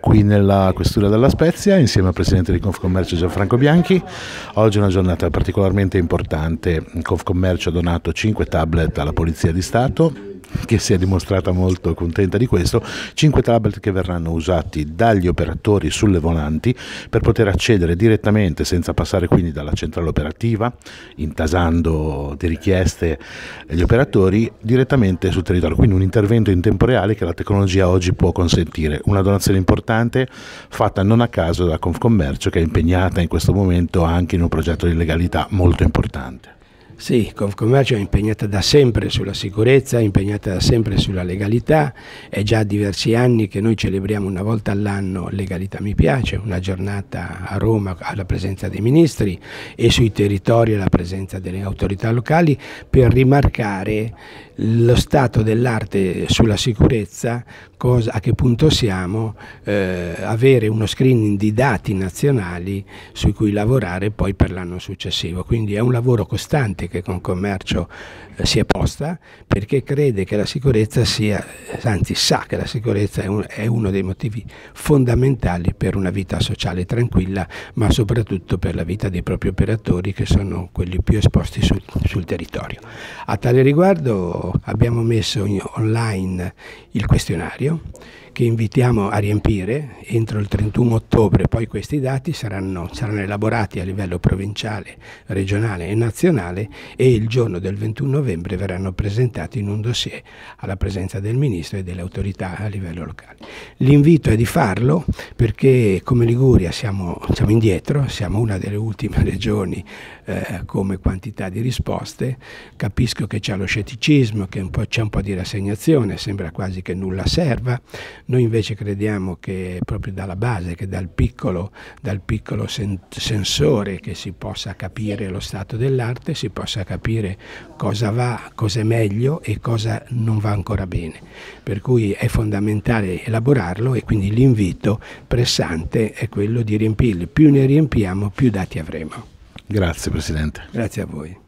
qui nella Questura della Spezia insieme al Presidente di Confcommercio Gianfranco Bianchi. Oggi è una giornata particolarmente importante. Confcommercio ha donato 5 tablet alla Polizia di Stato che si è dimostrata molto contenta di questo, 5 tablet che verranno usati dagli operatori sulle volanti per poter accedere direttamente senza passare quindi dalla centrale operativa, intasando di richieste agli operatori direttamente sul territorio, quindi un intervento in tempo reale che la tecnologia oggi può consentire, una donazione importante fatta non a caso da Confcommercio che è impegnata in questo momento anche in un progetto di legalità molto importante. Sì, Confcommercio è impegnata da sempre sulla sicurezza, è impegnata da sempre sulla legalità, è già diversi anni che noi celebriamo una volta all'anno Legalità Mi Piace, una giornata a Roma alla presenza dei ministri e sui territori alla presenza delle autorità locali per rimarcare lo stato dell'arte sulla sicurezza, cosa, a che punto siamo, eh, avere uno screening di dati nazionali su cui lavorare poi per l'anno successivo. Quindi è un lavoro costante che con commercio eh, si è posta perché crede che la sicurezza sia, anzi sa che la sicurezza è, un, è uno dei motivi fondamentali per una vita sociale tranquilla, ma soprattutto per la vita dei propri operatori che sono quelli più esposti sul, sul territorio. A tale riguardo abbiamo messo online il questionario che invitiamo a riempire entro il 31 ottobre, poi questi dati saranno, saranno, elaborati a livello provinciale, regionale e nazionale e il giorno del 21 novembre verranno presentati in un dossier alla presenza del Ministro e delle autorità a livello locale. L'invito è di farlo perché come Liguria siamo, siamo indietro, siamo una delle ultime regioni eh, come quantità di risposte, capisco che c'è lo scetticismo, che c'è un po' di rassegnazione, sembra quasi che nulla serva, noi invece crediamo che proprio dalla base, che dal piccolo, dal piccolo sen sensore che si possa capire lo stato dell'arte, si possa capire cosa va, cosa è meglio e cosa non va ancora bene. Per cui è fondamentale elaborarlo e quindi l'invito pressante è quello di riempirli. Più ne riempiamo, più dati avremo. Grazie Presidente. Grazie a voi.